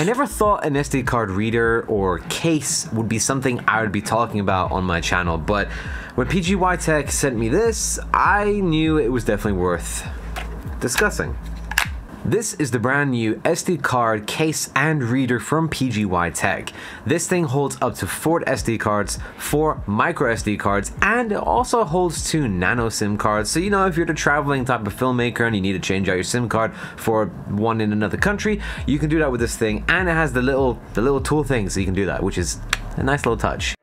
I never thought an SD card reader or case would be something I would be talking about on my channel, but when PGY Tech sent me this, I knew it was definitely worth discussing. This is the brand new SD card case and reader from PGY Tech. This thing holds up to 4 SD cards, 4 micro SD cards, and it also holds 2 nano SIM cards. So you know if you're the traveling type of filmmaker and you need to change out your SIM card for one in another country, you can do that with this thing and it has the little the little tool thing so you can do that, which is a nice little touch.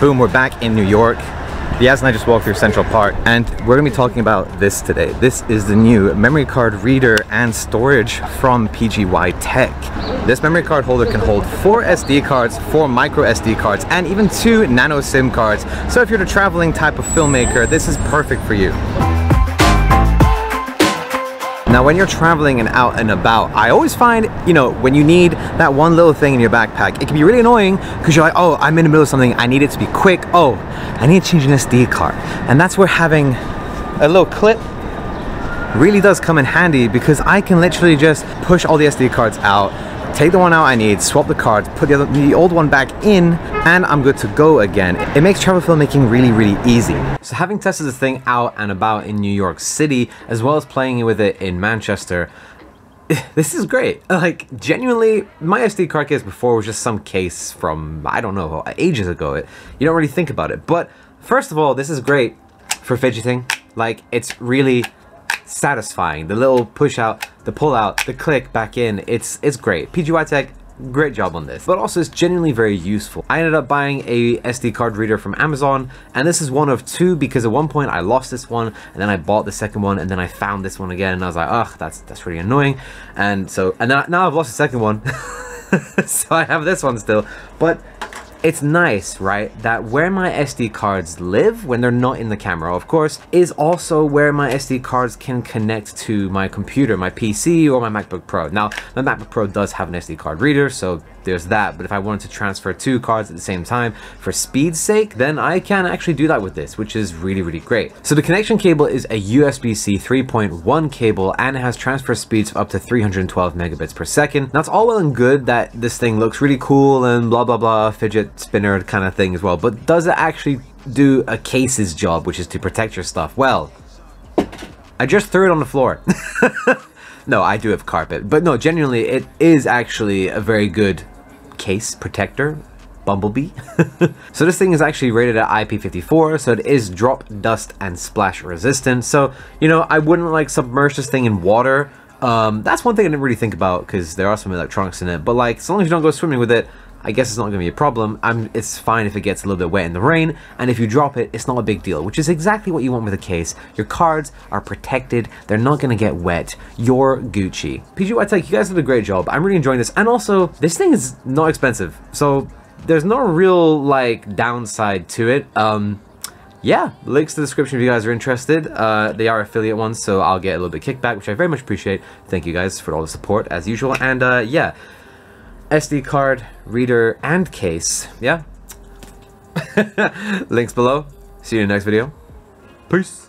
Boom, we're back in New York. Diaz and I just walked through Central Park and we're gonna be talking about this today. This is the new memory card reader and storage from PGY Tech. This memory card holder can hold four SD cards, four micro SD cards, and even two nano SIM cards. So if you're the traveling type of filmmaker, this is perfect for you. Now when you're traveling and out and about, I always find, you know, when you need that one little thing in your backpack, it can be really annoying because you're like, oh, I'm in the middle of something, I need it to be quick. Oh, I need to change an SD card. And that's where having a little clip really does come in handy because I can literally just push all the SD cards out, take the one out I need, swap the cards, put the, other, the old one back in, and I'm good to go again. It makes travel filmmaking really, really easy. So having tested this thing out and about in New York City, as well as playing with it in Manchester, this is great. Like, genuinely, my SD card case before was just some case from, I don't know, ages ago. It, you don't really think about it. But, first of all, this is great for fidgeting. Like, it's really satisfying. The little push out, the pull out, the click back in, it's, it's great. PGY Tech, great job on this. But also it's genuinely very useful. I ended up buying a sd card reader from amazon and this is one of two because at one point i lost this one and then i bought the second one and then i found this one again and i was like ugh that's that's really annoying. And so and now, now i've lost the second one. So i have this one still. But it's nice, right, that where my SD cards live when they're not in the camera, of course, is also where my SD cards can connect to my computer, my PC, or my MacBook Pro. Now, my MacBook Pro does have an SD card reader, so there's that, but if I wanted to transfer two cards at the same time for speed's sake, then I can actually do that with this, which is really, really great. So the connection cable is a USB-C 3.1 cable and it has transfer speeds of up to 312 megabits per second. Now it's all well and good that this thing looks really cool and blah, blah, blah, fidget spinner kind of thing as well, but does it actually do a case's job, which is to protect your stuff? Well, I just threw it on the floor. no, I do have carpet, but no, genuinely, it is actually a very good case protector Bumblebee. so this thing is actually rated at IP54, so it is drop, dust, and splash resistant. So, you know, I wouldn't like submerge this thing in water. Um, that's one thing I didn't really think about because there are some electronics in it. But like, as long as you don't go swimming with it, I guess it's not going to be a problem. I'm, it's fine if it gets a little bit wet in the rain, and if you drop it, it's not a big deal, which is exactly what you want with a case. Your cards are protected, they're not going to get wet, you're Gucci. PGY Tech, you guys did a great job. I'm really enjoying this, and also, this thing is not expensive, so there's no real, like, downside to it. Um, yeah, links to the description if you guys are interested. Uh, they are affiliate ones, so I'll get a little bit kickback, which I very much appreciate. Thank you guys for all the support, as usual, and uh, yeah. SD card, reader, and case. Yeah. Links below. See you in the next video. Peace.